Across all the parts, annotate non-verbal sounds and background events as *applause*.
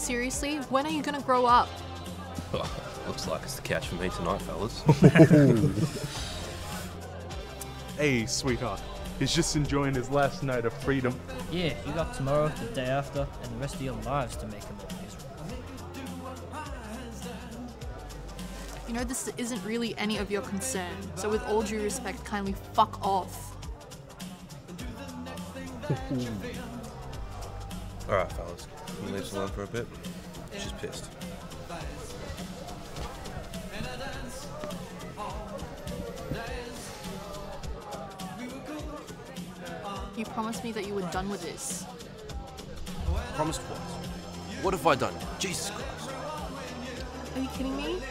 Seriously? When are you gonna grow up? Oh, looks like it's the catch for me tonight, fellas. *laughs* Hey, sweetheart. He's just enjoying his last night of freedom. Yeah, you got tomorrow, the day after, and the rest of your lives to make him look miserable. You know, this isn't really any of your concern, so with all due respect, kindly fuck off. *laughs* Alright, fellas. Can you leave us alone for a bit? She's pissed. You promised me that you were done with this. Promised what? What have I done? Jesus Christ. Are you kidding me?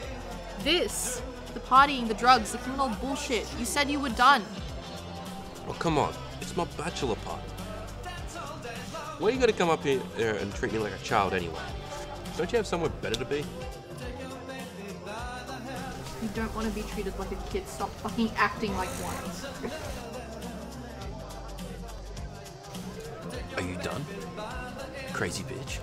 This! The partying, the drugs, the criminal bullshit. You said you were done. Well, come on. It's my bachelor party. Why are you gonna come up here uh, and treat me like a child anyway? Don't you have somewhere better to be? You don't want to be treated like a kid. Stop fucking acting like one. Are you done? Crazy bitch.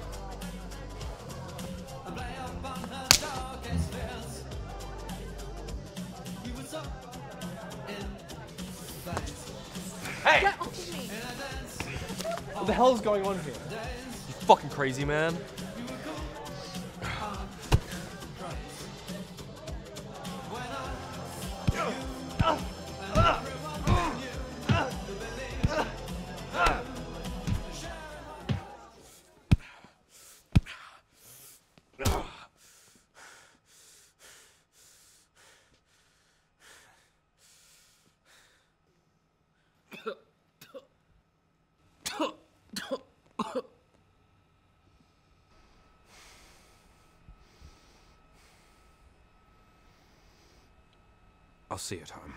Get off of me! What the hell is going on here? You fucking crazy, man. I'll see you at home.